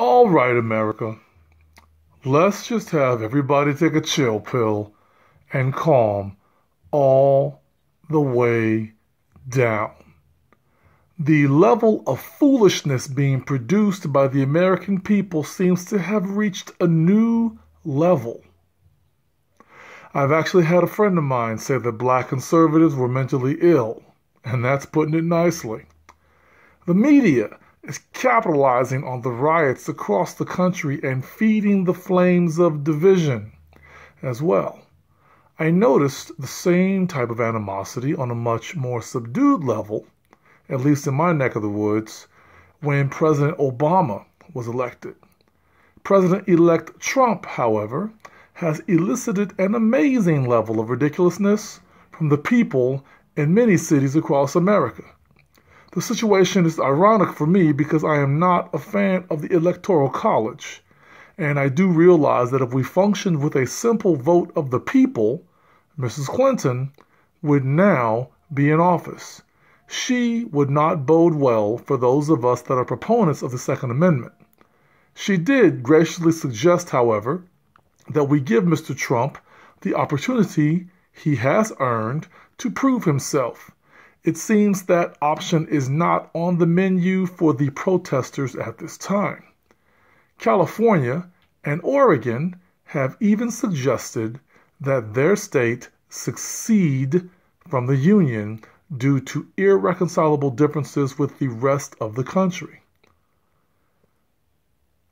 All right, America. Let's just have everybody take a chill pill and calm all the way down. The level of foolishness being produced by the American people seems to have reached a new level. I've actually had a friend of mine say that black conservatives were mentally ill, and that's putting it nicely. The media is capitalizing on the riots across the country and feeding the flames of division as well. I noticed the same type of animosity on a much more subdued level at least in my neck of the woods, when President Obama was elected. President elect Trump, however, has elicited an amazing level of ridiculousness from the people in many cities across America. The situation is ironic for me because I am not a fan of the Electoral College, and I do realize that if we functioned with a simple vote of the people, Mrs. Clinton would now be in office she would not bode well for those of us that are proponents of the Second Amendment. She did graciously suggest, however, that we give Mr. Trump the opportunity he has earned to prove himself. It seems that option is not on the menu for the protesters at this time. California and Oregon have even suggested that their state succeed from the Union due to irreconcilable differences with the rest of the country.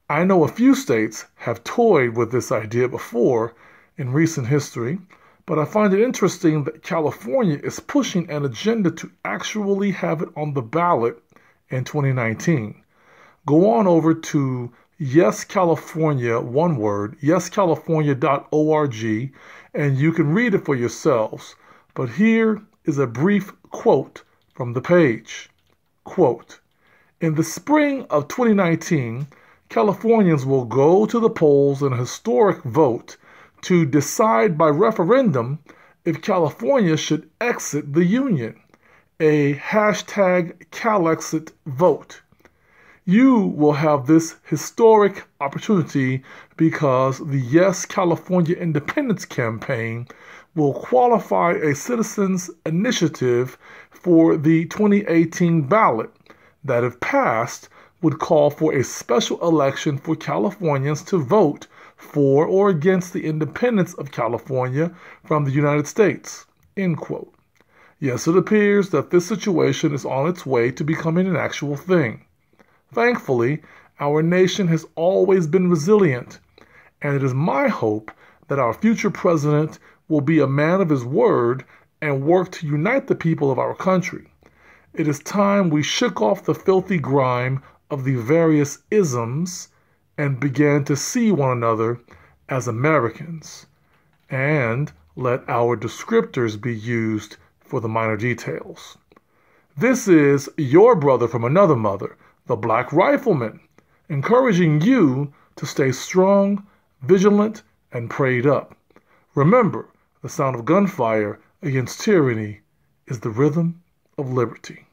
I know a few states have toyed with this idea before in recent history, but I find it interesting that California is pushing an agenda to actually have it on the ballot in 2019. Go on over to Yes California, one word, yescalifornia.org, and you can read it for yourselves. But here is a brief quote from the page. Quote, in the spring of 2019, Californians will go to the polls in a historic vote to decide by referendum if California should exit the Union, a hashtag CalExit vote. You will have this historic opportunity because the Yes California Independence campaign will qualify a citizens' initiative for the 2018 ballot that, if passed, would call for a special election for Californians to vote for or against the independence of California from the United States. End quote. Yes, it appears that this situation is on its way to becoming an actual thing. Thankfully, our nation has always been resilient, and it is my hope that our future president will be a man of his word and work to unite the people of our country. It is time we shook off the filthy grime of the various isms and began to see one another as Americans, and let our descriptors be used for the minor details. This is your brother from another mother, the Black Rifleman, encouraging you to stay strong, vigilant, and prayed up. Remember, the sound of gunfire against tyranny is the rhythm of liberty.